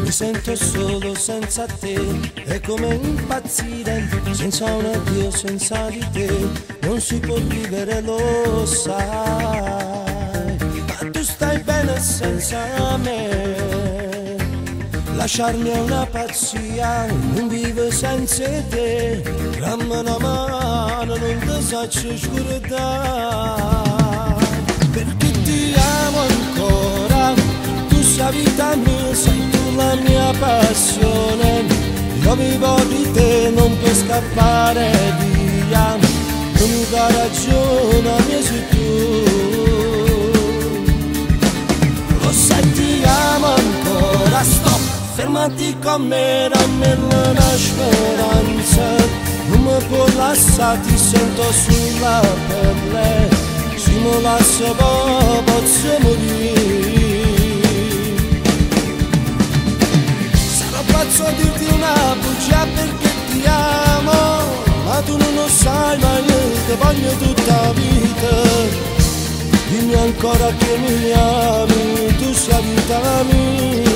Mi sento solo senza te, è come impazzire, senza un addio, senza di te, non si può vivere, lo sai, ma tu stai bene senza me. Lasciarmi è una pazzia, non vivo senza te, dammi faccio scordare, perché ti amo ancora, tu sei vita mia, sei tu la mia passione, io vivo di te, non puoi scappare via, l'unica ragione mia sei tu. Lo sai ti amo ancora, stop, fermati con me, dammi una speranza, non mi può lasciare, ti sento sulla pelle, se mi lascia posso morire. faccio a dirti una bugia perché ti amo Ma tu non lo sai ma io ti voglio tutta la vita Dimmi ancora che mi ami, tu sei vita mia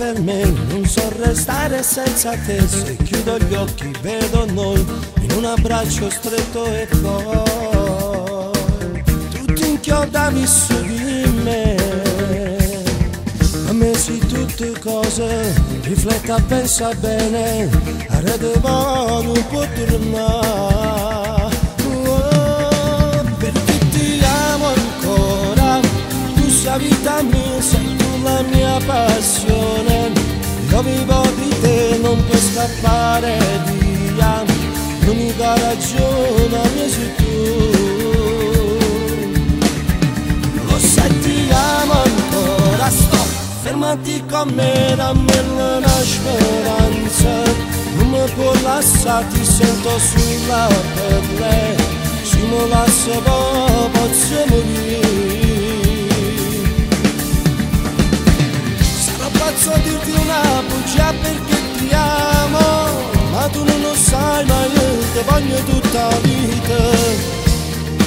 per me, non so restare senza te. Se chiudo gli occhi vedo noi in un abbraccio stretto e poi tu ti inchiodavi su di me. A me si tutte cose, rifletta, pensa bene, arrede non può tornare. Oh, perché ti amo ancora, tu vita mia, sei tu la mia passione, vivo di te, non puoi scappare via, l'unica ragione mia sei tu. Lo sai ti amo ancora, stop, fermati con me, dammi una speranza, non mi lasciare, ti sento sulla pelle, se mi lascia poi posso morire. Perché ti amo Ma tu non lo sai ma io ti voglio tutta la vita.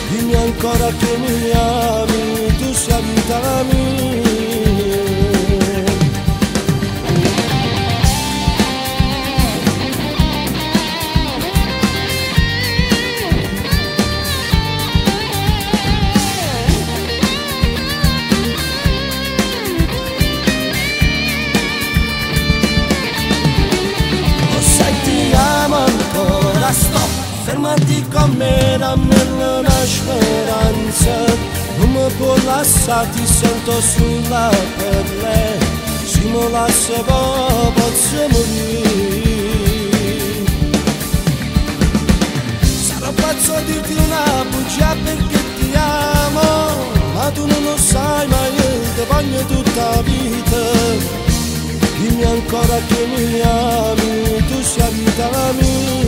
Dimmi ancora che mi ami, fermati con me, dammi una speranza, mi può lasciare, ti sento sulla pelle, se mi lascia posso morire. Sarò pazzo a dirti una bugia perché ti amo, ma tu non lo sai, ma io ti voglio tutta la vita. Dimmi ancora che mi ami, tu sei vita mia